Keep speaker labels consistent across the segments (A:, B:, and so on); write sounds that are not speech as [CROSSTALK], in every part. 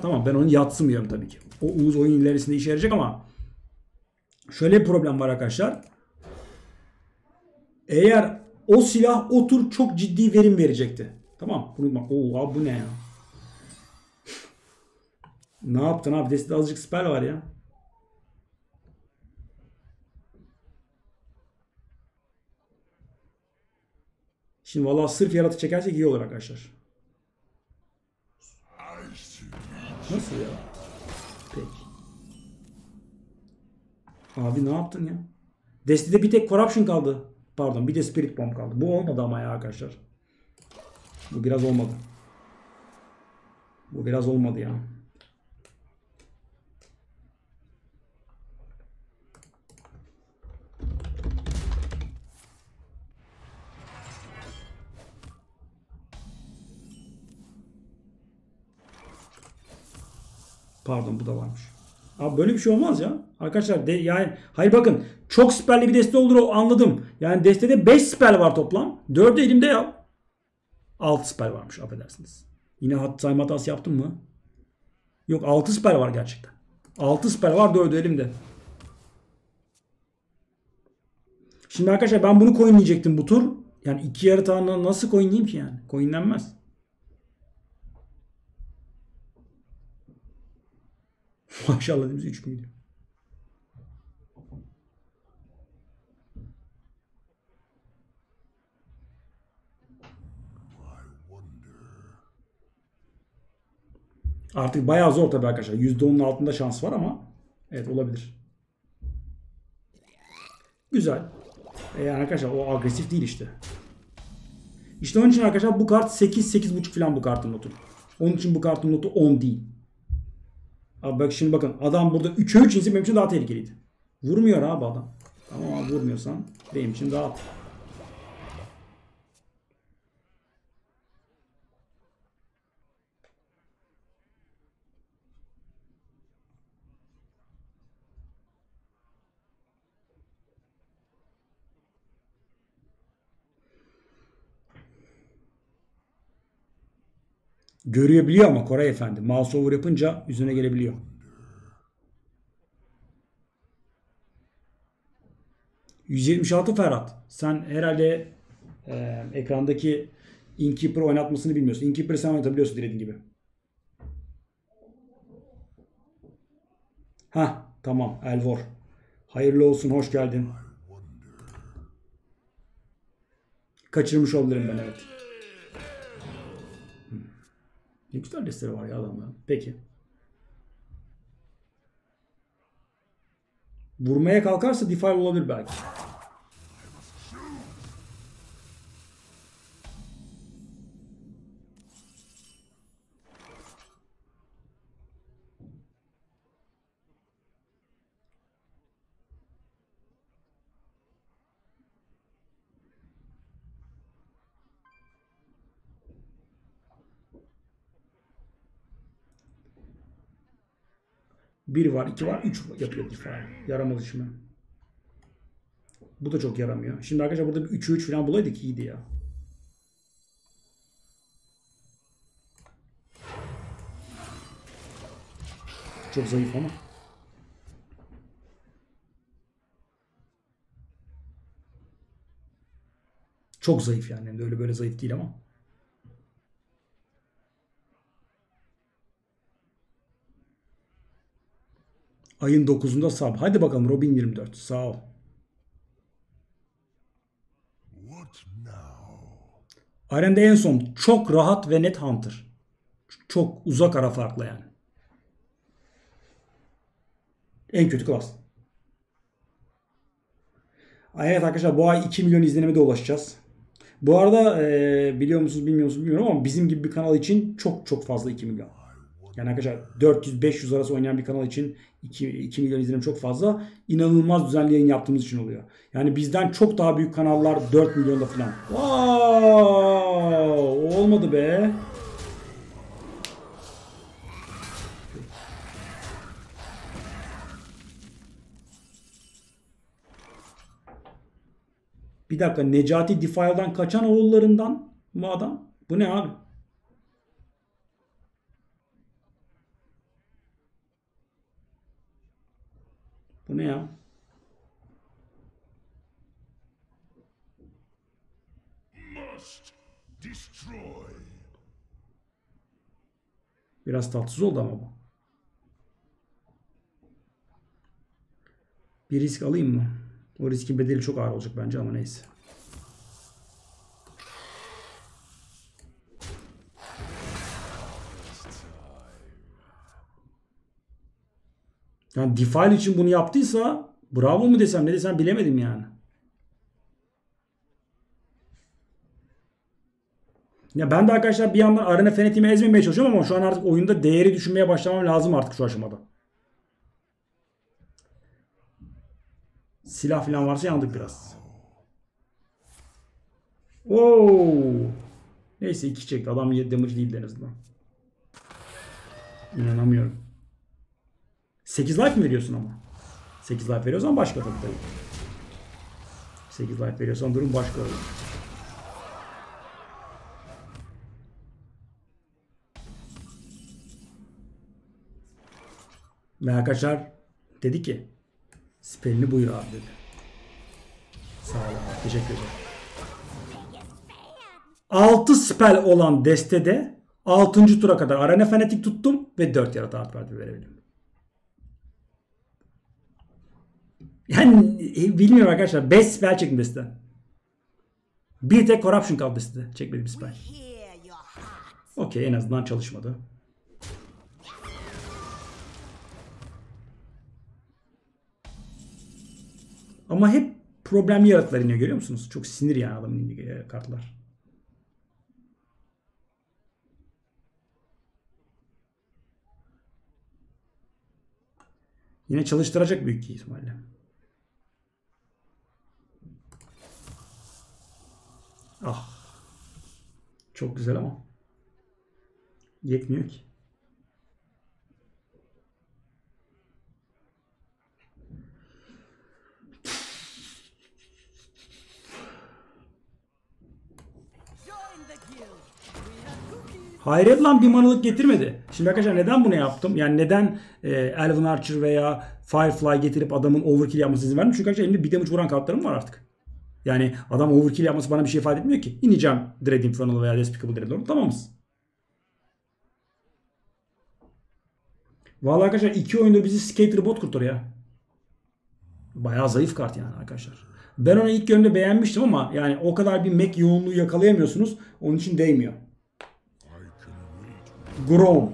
A: Tamam ben onu yatsımıyorum tabii ki. O Uğuz oyun ilerisinde işe yarayacak ama şöyle bir problem var arkadaşlar. Eğer o silah o tur çok ciddi verim verecekti. Tamam. Bunu bak. Oo abi bu ne ya? ne yaptın abi? Destede azıcık spell var ya. Şimdi vallahi sırf yaratı çekersek iyi olur arkadaşlar. Nasıl ya? Peki. Abi ne yaptın ya? Destede bir tek Corruption kaldı. Pardon bir de Spirit Bomb kaldı. Bu olmadı ama ya arkadaşlar. Bu biraz olmadı. Bu biraz olmadı ya. Pardon bu da varmış. Abi böyle bir şey olmaz ya. Arkadaşlar de, yani hayır bakın çok siperli bir deste olur o anladım. Yani destede 5 siper var toplam. 4'ü elimde ya. 6 siper varmış affedersiniz. Yine hat sayma hatası yaptım mı? Yok 6 siper var gerçekten. 6 siper var 4'ü elimde. Şimdi arkadaşlar ben bunu coinleyecektim bu tur. Yani iki yarı nasıl coinleyeyim ki yani? Coinlenmez. [LAUGHS] Maşallah dediğimiz 3 milyon. Artık bayağı zor tabii arkadaşlar. %10'un altında şans var ama evet olabilir. Güzel. E yani arkadaşlar o agresif değil işte. İşte onun için arkadaşlar bu kart 8 8.5 falan bu kartın notu. Onun için bu kartın notu 10 değil. Abi bak şimdi bakın adam burada 3'e 3 inse benim için daha tehlikeliydi. Vurmuyor abi adam. Tamam abi vurmuyorsan benim için daha Görebiliyor ama Koray Efendi. Mouse over yapınca yüzüne gelebiliyor. ...176 Ferhat. Sen herhalde e, ekrandaki Innkeeper oynatmasını bilmiyorsun. Innkeeper'ı sen oynatabiliyorsun dilediğin gibi. Ha tamam Elvor. Hayırlı olsun hoş geldin. Kaçırmış olabilirim ben evet. Ne güzel listeleri var ya adamların. Peki. Vurmaya kalkarsa defile olabilir belki. Bir var, iki var, üç yapıyor defile. Yaramaz işime. Bu da çok yaramıyor. Şimdi arkadaşlar burada bir 3'ü 3 falan bulaydık iyiydi ya. Çok zayıf ama. Çok zayıf yani. Öyle böyle zayıf değil ama. Ayın 9'unda sab. Hadi bakalım Robin 24. Sağ ol. Aren'de en son çok rahat ve net Hunter. Çok uzak ara farklı yani. En kötü klas. Evet arkadaşlar bu ay 2 milyon izlenime de ulaşacağız. Bu arada e, biliyor musunuz bilmiyor musunuz bilmiyorum ama bizim gibi bir kanal için çok çok fazla 2 milyon. Yani arkadaşlar 400-500 arası oynayan bir kanal için 2, 2 milyon izlenim çok fazla. İnanılmaz düzenli yayın yaptığımız için oluyor. Yani bizden çok daha büyük kanallar 4 milyonda falan. Wow! Olmadı be. Bir dakika Necati Defile'dan kaçan oğullarından mı adam? Bu ne abi? Ya?
B: Must destroy.
A: Biraz tatsız oldu ama bu. Bir risk alayım mı? O riskin bedeli çok ağır olacak bence ama neyse. Yani Defile için bunu yaptıysa bravo mu desem ne desem bilemedim yani. Ya ben de arkadaşlar bir yandan arena fanatiğimi ezmemeye çalışıyorum ama şu an artık oyunda değeri düşünmeye başlamam lazım artık şu aşamada. Silah falan varsa yandık biraz. Oo. Neyse iki çekti. Adam 7 damage değildi en azından. İnanamıyorum. 8 life mi veriyorsun ama? 8 life veriyorsan başka tabii tabii. 8 life veriyorsan durum başka olur. Ve arkadaşlar dedi ki spelini buyur abi dedi. Sağ ol abi. Teşekkür ederim. 6 spell olan destede 6. tura kadar arena fanatik tuttum ve 4 yaratığı art parti verebildim. Yani e, bilmiyorum arkadaşlar. 5 spell çektim desteden. Bir tek corruption kaldı destede. Çekmedim bir spell. Okey en azından çalışmadı. Ama hep problemli yaratıklar iniyor görüyor musunuz? Çok sinir yani adamın indiği e, kartlar. Yine çalıştıracak büyük ihtimalle. Ah. Çok güzel ama. Yetmiyor ki. Hayret lan bir manalık getirmedi. Şimdi arkadaşlar neden bunu yaptım? Yani neden e, Elven Archer veya Firefly getirip adamın overkill yapmasına izin verdim? Çünkü arkadaşlar elimde bir damage vuran kartlarım var artık. Yani adam overkill yapması bana bir şey ifade etmiyor ki. İneceğim Dread Infernal veya Despicable Dread doğru tamamız. Vallahi arkadaşlar iki oyunda bizi Skater bot kurtarıyor ya. Bayağı zayıf kart yani arkadaşlar. Ben onu ilk göründe beğenmiştim ama yani o kadar bir mech yoğunluğu yakalayamıyorsunuz. Onun için değmiyor. Grom.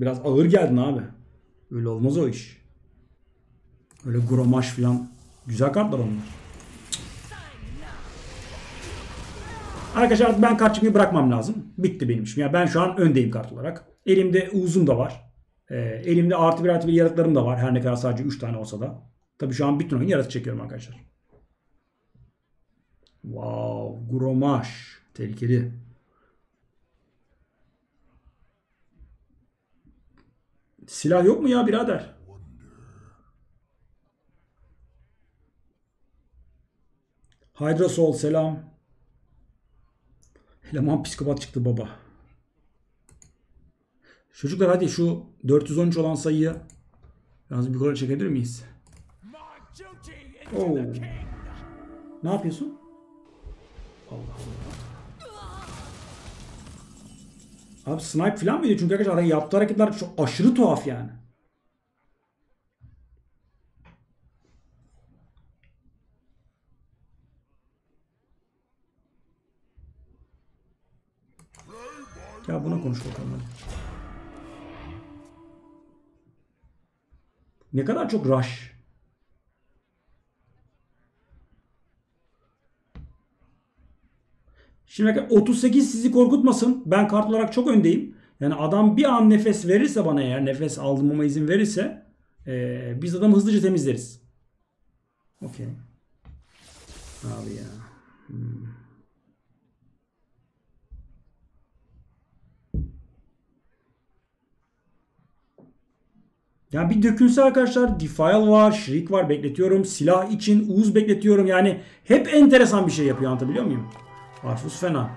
A: Biraz ağır geldin abi. Öyle olmaz o iş. Öyle gromaş falan. Güzel kartlar onlar. Arkadaşlar artık ben kart çıkmayı bırakmam lazım. Bitti benim işim. Yani ben şu an öndeyim kart olarak. Elimde uzun da var. Ee, elimde artı bir artı bir yaratıklarım da var. Her ne kadar sadece 3 tane olsa da. Tabii şu an bütün oyun yaratık çekiyorum arkadaşlar. Wow. Gromaş. Tehlikeli. Silah yok mu ya birader? Hydra Soul selam. Eleman psikopat çıktı baba. Çocuklar hadi şu 413 olan sayıyı biraz bir yukarı çekebilir miyiz? Oo. Ne yapıyorsun? Allah Allah. Abi snipe falan mı ediyor? Çünkü arkadaşlar yaptığı hareketler çok aşırı tuhaf yani. Ya buna konuş bakalım hadi. Ne kadar çok rush. Şimdi bakın 38 sizi korkutmasın. Ben kart olarak çok öndeyim. Yani adam bir an nefes verirse bana eğer nefes aldırmama izin verirse eee, biz adamı hızlıca temizleriz. Okey. Abi ya. Hmm. Ya bir dökülse arkadaşlar Defile var, Shriek var bekletiyorum. Silah için Uz bekletiyorum. Yani hep enteresan bir şey yapıyor anlatabiliyor muyum? Arfus fena.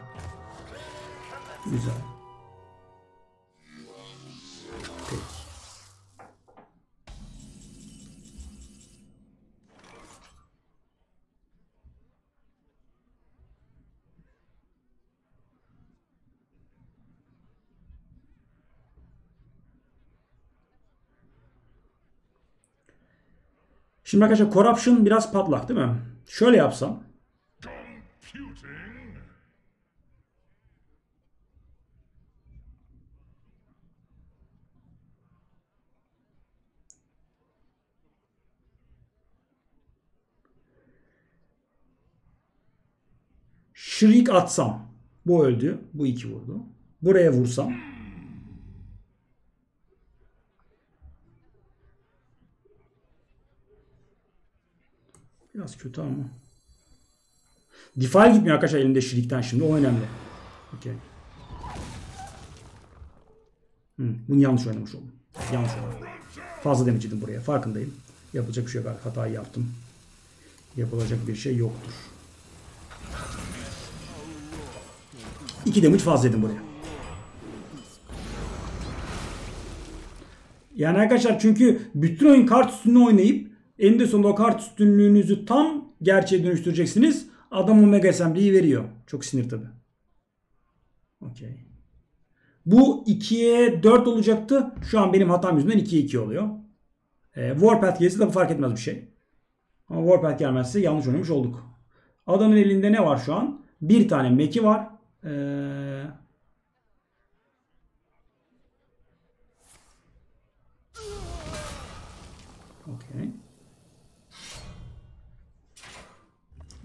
A: Güzel. Peki. Şimdi arkadaşlar corruption biraz patlak değil mi? Şöyle yapsam.
B: Computing.
A: Şirik atsam. Bu öldü. Bu iki vurdu. Buraya vursam. Biraz kötü ama. Defile gitmiyor arkadaşlar elinde şirikten şimdi. O önemli. Okey. Hı, bunu yanlış oynamış oldum. Yanlış oynadım. Fazla damage buraya. Farkındayım. Yapılacak bir şey yok. Hatayı yaptım. Yapılacak bir şey yoktur. 2 damage fazla yedim buraya. Yani arkadaşlar çünkü bütün oyun kart üstünlüğü oynayıp eninde sonunda o kart üstünlüğünüzü tam gerçeğe dönüştüreceksiniz. Adam o mega assembly'yi veriyor. Çok sinir tabi. Okey. Bu 2'ye 4 olacaktı. Şu an benim hatam yüzünden 2'ye 2 oluyor. E, Warpath gelirse tabi fark etmez bir şey. Ama Warpath gelmezse yanlış oynamış olduk. Adamın elinde ne var şu an? Bir tane meki var. Ee, Okey.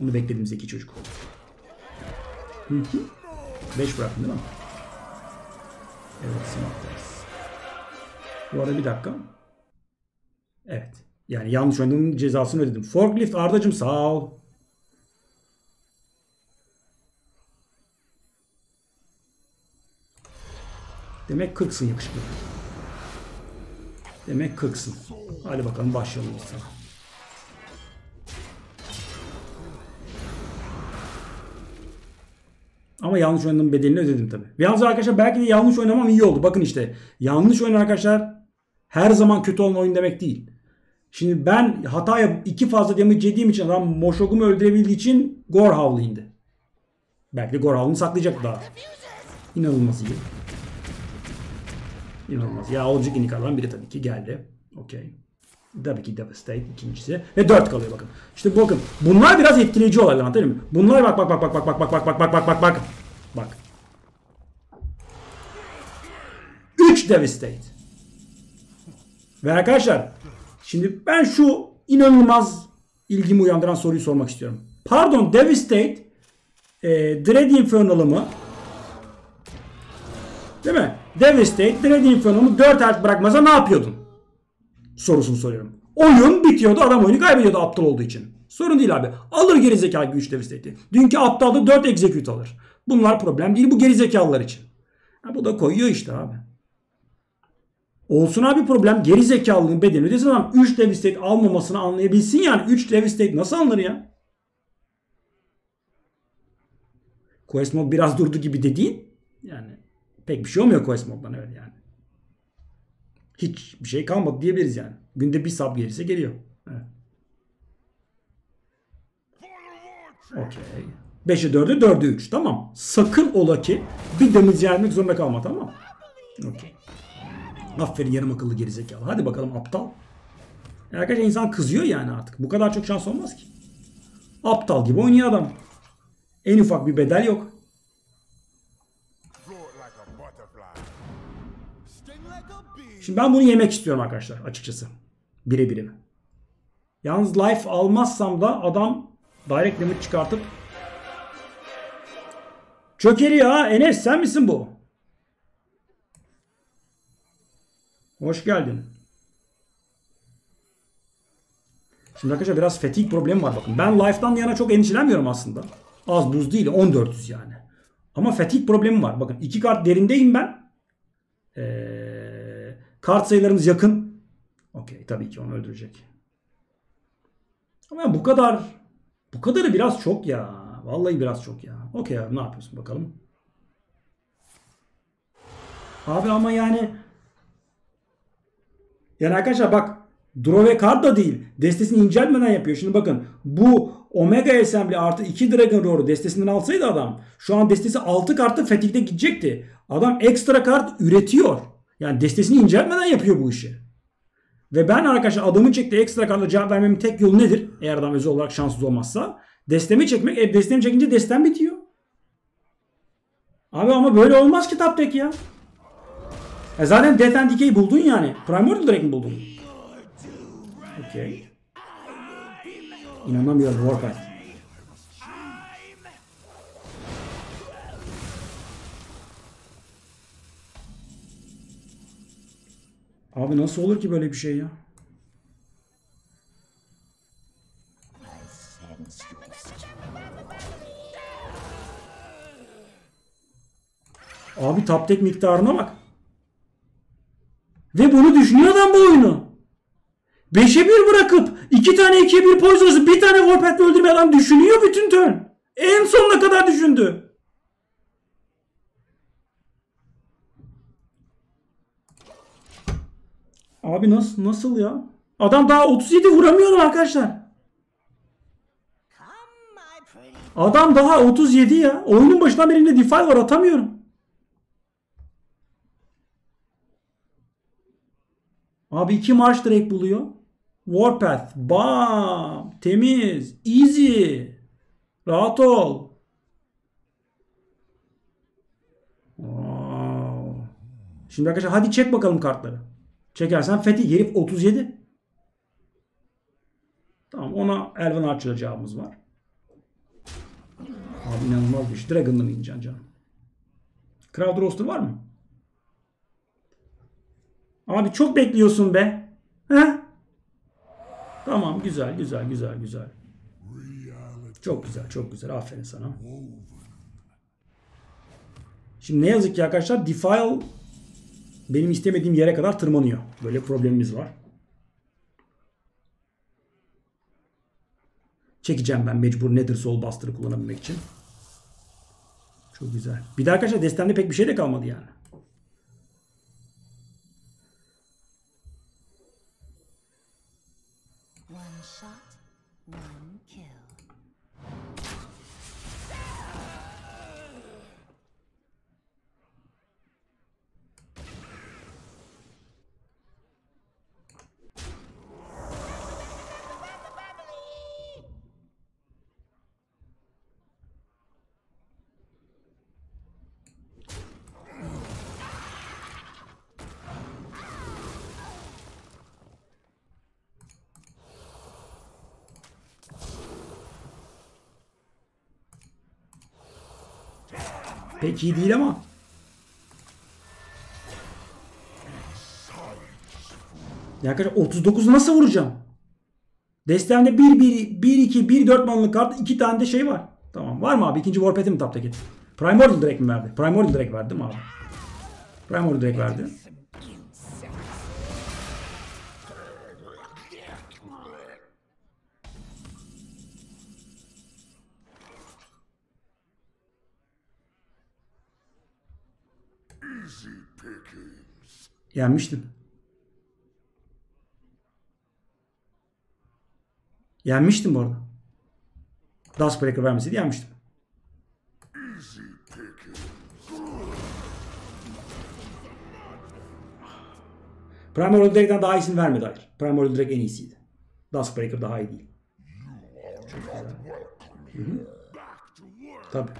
A: Onu bekledim zeki çocuk. Hı. Beş bıraktın değil mi? Evet Smarters. Bu arada bir dakika. Evet. Yani yanlış oynadığımın cezasını ödedim. Forklift Ardacım sağ ol. Demek 40'sın yakışıklı. Demek 40'sın. Hadi bakalım başlayalım sana. Ama yanlış oynadığım bedelini ödedim tabi. Yalnız arkadaşlar belki de yanlış oynamam iyi oldu. Bakın işte yanlış oyun arkadaşlar her zaman kötü olan oyun demek değil. Şimdi ben hata yapıp iki fazla damage yediğim için adam Moshog'umu öldürebildiği için Gorhavlı indi. Belki de Gorhavlı'nı saklayacak daha. İnanılmaz iyi. İnanılmaz. Ya olacak inikardan biri tabii ki geldi. Okey. Tabii ki Devastate ikincisi. Ve 4 kalıyor bakın. İşte bakın. Bunlar biraz etkileyici olaylar anlatayım mı? Bunlar bak bak bak bak bak bak bak bak bak bak bak bak bak. Bak. 3 Devastate. Ve arkadaşlar şimdi ben şu inanılmaz ilgimi uyandıran soruyu sormak istiyorum. Pardon Devastate e, Dread Infernal'ı mı Değil mi? Devastate, Dread Infernal'ı 4 health bırakmasa ne yapıyordun? Sorusunu soruyorum. Oyun bitiyordu adam oyunu kaybediyordu aptal olduğu için. Sorun değil abi. Alır gerizekalı güç Devastate'i. Dünkü aptal da 4 execute alır. Bunlar problem değil bu gerizekalılar için. Ha, bu da koyuyor işte abi. Olsun abi problem. Gerizekalılığın bedelini ödesin adam 3 Devastate almamasını anlayabilsin yani. 3 Devastate nasıl alınır ya? Quest mod biraz durdu gibi dediğin yani pek bir şey olmuyor Quest moddan öyle yani. Hiç bir şey kalmadı diyebiliriz yani. Günde bir sub gelirse geliyor. Evet. Okey. 5'e 4'e 4'e 3. Tamam. Sakın ola ki bir damage yermek zorunda kalma tamam? Okey. Aferin yarım akıllı gerizekalı. Hadi bakalım aptal. Ya Arkadaşlar insan kızıyor yani artık. Bu kadar çok şans olmaz ki. Aptal gibi oynuyor adam. En ufak bir bedel yok. Şimdi ben bunu yemek istiyorum arkadaşlar açıkçası. Bire birimi. Yalnız life almazsam da adam direct limit çıkartıp Çökeri ya Enes sen misin bu? Hoş geldin. Şimdi arkadaşlar biraz fatigue problemi var bakın. Ben life'dan yana çok endişelenmiyorum aslında. Az buz değil 1400 yani. Ama fatigue problemi var. Bakın iki kart derindeyim ben. Ee, kart sayılarımız yakın. Okey tabii ki onu öldürecek. Ama bu kadar bu kadarı biraz çok ya. Vallahi biraz çok ya. Okey abi ne yapıyorsun bakalım. Abi ama yani yani arkadaşlar bak draw ve card da değil. Destesini incelmeden yapıyor. Şimdi bakın bu Omega Assembly artı 2 Dragon Roar'u destesinden alsaydı adam şu an destesi 6 kartı Fatigue'de gidecekti. Adam ekstra kart üretiyor. Yani destesini incelmeden yapıyor bu işi. Ve ben arkadaşlar adamın çektiği ekstra kartla cevap vermemin tek yolu nedir? Eğer adam özel olarak şanssız olmazsa. Destemi çekmek. E destemi çekince destem bitiyor. Abi ama böyle olmaz ki top deck ya. E zaten Death and Decay buldun yani. Primordial Drake mi buldun? Okey. İnanamıyorum Warpath. Abi nasıl olur ki böyle bir şey ya? Abi top tek miktarına bak. Ve bunu düşünüyor adam bu oyunu. 5'e 1 bırakıp 2 tane 2'ye 1 poison'ı bir tane Warpath'le öldürmeyi adam düşünüyor bütün turn. En sonuna kadar düşündü. Abi nasıl nasıl ya? Adam daha 37 vuramıyor arkadaşlar. Adam daha 37 ya. Oyunun başından beri elimde defile var atamıyorum. Abi iki marş direkt buluyor. Warpath. Bam. Temiz. Easy. Rahat ol. Wow. Şimdi arkadaşlar hadi çek bakalım kartları. Çekersen Fethi herif 37. Tamam ona Elven Archer'la cevabımız var. Abi inanılmaz bir şey. Dragon'la mı ineceksin canım? Crowd Roaster var mı? Abi çok bekliyorsun be. He? Tamam güzel güzel güzel güzel. Çok güzel çok güzel. Aferin sana. Şimdi ne yazık ki arkadaşlar Defile benim istemediğim yere kadar tırmanıyor. Böyle problemimiz var. Çekeceğim ben mecbur Nether Soul Buster'ı kullanabilmek için. Çok güzel. Bir de arkadaşlar destemde pek bir şey de kalmadı yani. Pek iyi değil ama. Ya arkadaşlar 39 nasıl vuracağım? Destemde 1 1 1 2 1 4 manlık kart 2 tane de şey var. Tamam var mı abi? İkinci Warpath'i mi taptaki? Primordial direkt mi verdi? Primordial direkt verdi mi abi? Primordial direkt verdi. Yenmiştim. Yenmiştim bu arada. Dustbreaker vermeseydi yenmiştim. Primordial Drake'den daha iyisini vermedi hayır. Primordial Drake en iyisiydi. Dustbreaker daha iyi değil. Hı hı. Tabii.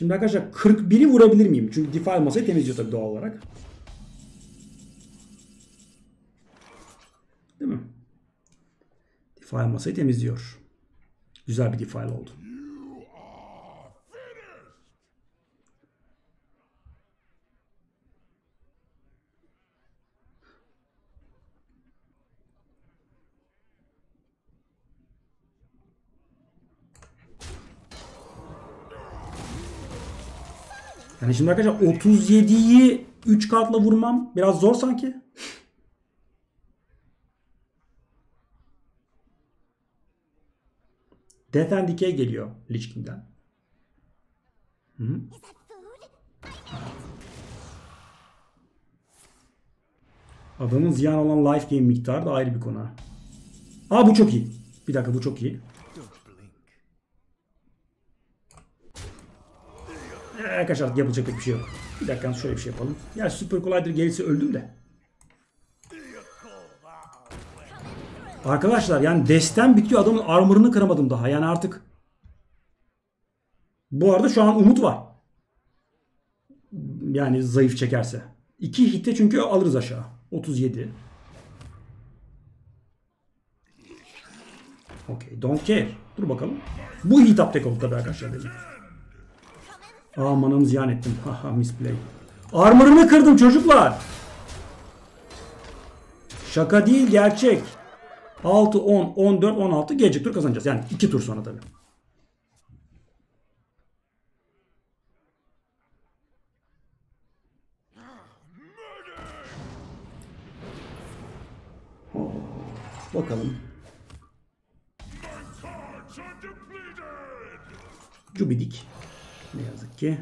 A: Şimdi arkadaşlar 41'i vurabilir miyim? Çünkü Defile masayı temizliyor tabii doğal olarak. Değil mi? Defile masayı temizliyor. Güzel bir Defile oldu. Yani şimdi arkadaşlar 37'yi 3 kartla vurmam biraz zor sanki. Death and Decay geliyor Lich King'den. Adamın ziyan olan life game miktarı da ayrı bir konu. Aa bu çok iyi. Bir dakika bu çok iyi. Arkadaşlar yapılacak pek bir şey yok. Bir dakika şöyle bir şey yapalım. Ya Super Collider gelirse öldüm de. Arkadaşlar yani desten bitiyor adamın armor'ını kıramadım daha. Yani artık bu arada şu an umut var. Yani zayıf çekerse. İki hitte çünkü alırız aşağı. 37. Okey. Don't care. Dur bakalım. Bu hit up tek oldu tabii arkadaşlar. Aa manamı ziyan ettim. Haha misplay. Armor'ını kırdım çocuklar. Şaka değil gerçek. 6, 10, 14, 16 gelecek tur kazanacağız. Yani 2 tur sonra tabii. Oh, Bakalım. Cubidik. Ki.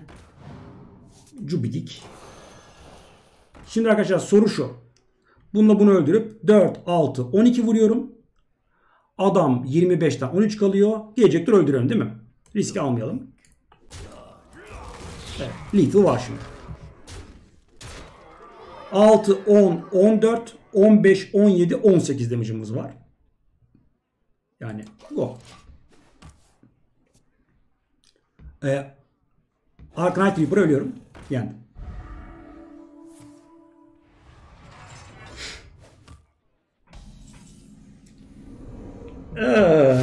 A: Cubidik. Şimdi arkadaşlar soru şu. Bununla bunu öldürüp 4, 6, 12 vuruyorum. Adam 25'ten 13 kalıyor. Gelecektir öldürüyorum değil mi? Riski almayalım. Evet. Lethal var şimdi. 6, 10, 14, 15, 17, 18 damage'ımız var. Yani go. Ee, Ark Knight Reaper ölüyorum. Yendim. Ee.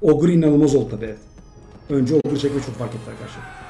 A: Ogre inanılmaz oldu tabi. Önce Ogre çekme çok fark etti arkadaşlar.